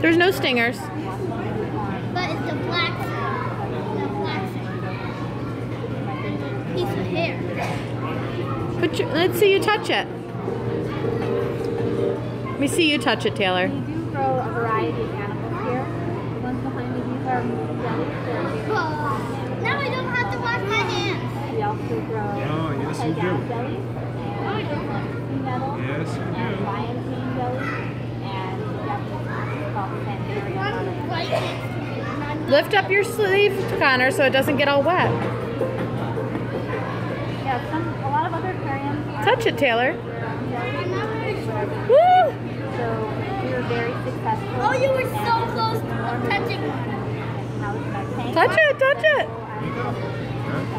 There's no stingers. But it's the black The black Piece of hair. Put your, let's see you touch it. Let me see you touch it, Taylor. We do grow a variety of animals here. The ones behind me, these are jellies. They're Oh, now I don't have to wash my hands. We also grow Oh, yes, you do. jellies oh, and sea nettle Yes, Lift up your sleeve, Connor, so it doesn't get all wet. Yeah, some a lot of other aquariums Touch it, Taylor. jellies, Woo! so we were very successful. Oh, you were so close to touching one. How is that tank? Touch it, touch it. Goes.